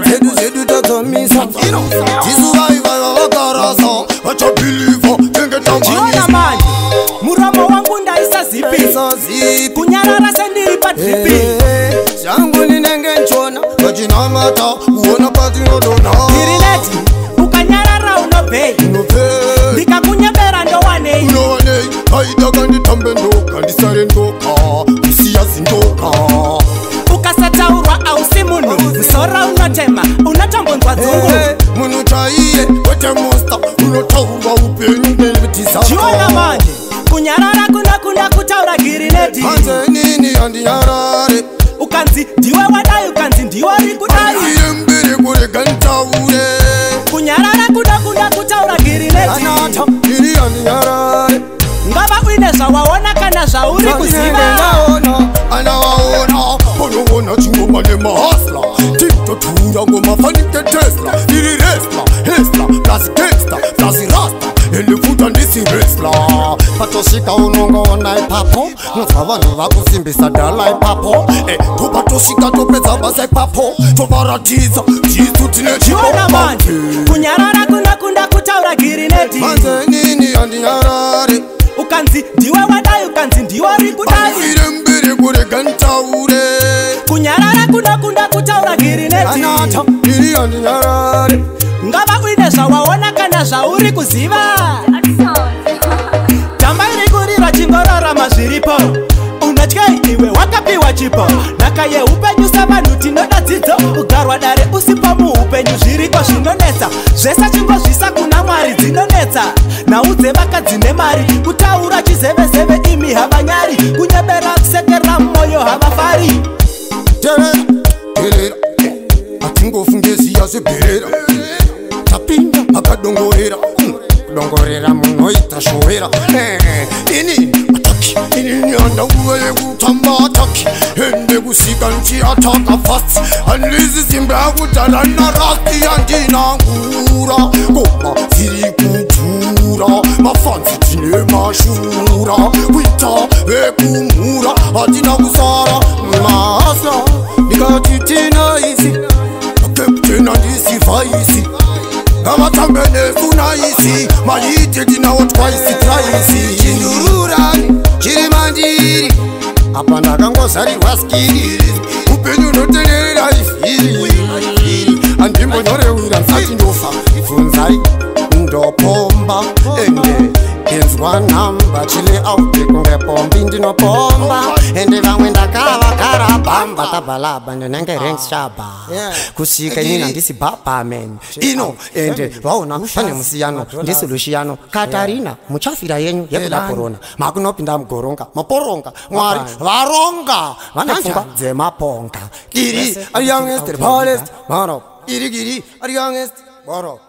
dzedu zedu tatomisa tisuvaivaiva vakarasa vachabhilivha tenge tamai muromo wangu ndaisazipikunyarara sendiri padripi eh, zvangu ndinenge nchona vachinamata kuona kwatinodona irileti ukanyarara unobvei ndikakunyepera ndowanei unowanei aidakanditambe ndoka ndisare ndoka unotema unotombonzwa dzungu munhu chaiye kwete mosta unotaura upenyu nevitizachiona manje kunyarara kunokunda kutaura girinedianze nini handinyarare ukanzi ndiwe wadai ukanzi ndiwori kudaiye mbere kurega nditaure kunyarara kunokunda kutaura girinedinoto iri handinyarare ngava uine zvawaona kana zvauri kuziva chingoma lema hasla tiktotura goma fanike tesla iri resla hesla plasi kesta plasi rasta ende futa ndisi resla patosvika unongoona ipapo nozva vanhu vakusimbisa dhala ipapo e toba tosvika topedza basa ipapo tovaratidza tisu tine chiomai kunyarara kunga kunda kutaura girinedimanze nini handinyarari ukanzi ndiwe wadai ukanzi ndiwori kudaiire mberi kurega nditaure kunyarara kunokunda kutaura girinetinoto iriyo ndinyarare ngava uine zvawaona kana zvauri kuziva tamba iri kurirwa chingororama zviripo unotyei iwe wakapiwa chipo nhaka yeupenyu savanhu tinoda dzidzo ugarwa dare usipo muupenyu zviriko zvinonetsa zvese chingozvisa kuna mwari dzinonetsa nhau dzevakadzi nemari kutaura chizevezeve imi havanyari kunyeberakusekerera mumwoyo havafari zvibherera tapinda makadongorera hmm, kudongorera munoita shuwera inini eh, ataki inini handauva yekutamba ataki endekusika nchiataka fast handirizi simba yakudhala narasti yandinangura goma dziri kubvura mafanzi tine mashura kuita vekumhura hatina kusara mahasa misi mayitedinawo twaisi taisi chindururan chiri mandiri apa ndakangozarirwa skiri upenyu unoteerera ifiri andimbonyorewira nzati ndofa bvunzai ndopomba ende kenzwa namba chile aupe kungepombi ndinopomba ende vamwe ndakavakara bamba tabhalaba ndonange ah. rank shaba kusika inina ndisi babamen ino ah, ende vaona pane musiyano ndisi lushiyano katarina muchafira yenyu yekuda korona makunopinda mugoronga maporonga mwari varonga vane pfungwa dzemaponga iri ariangest borest borop iri giri ariangest borop